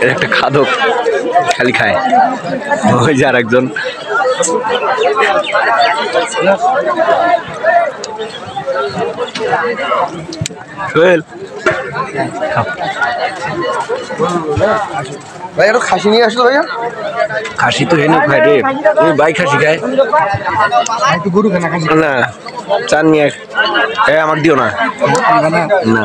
এর একটা খাদক খালি খায়। ওই যে আর একজন সোহেল। ভাই একটু খাসি নিয়ে আসলো ভাইয়া। খাসি তো হেনে খায় রে। ওই বাই খাসি খায়। গরু না চান নিয়ে। আমার দিও না। না।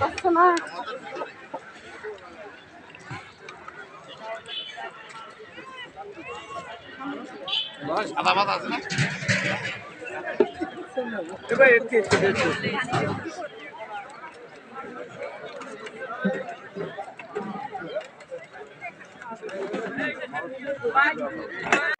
Baksana. Adama da azına. Eba etki etki etki. Bye.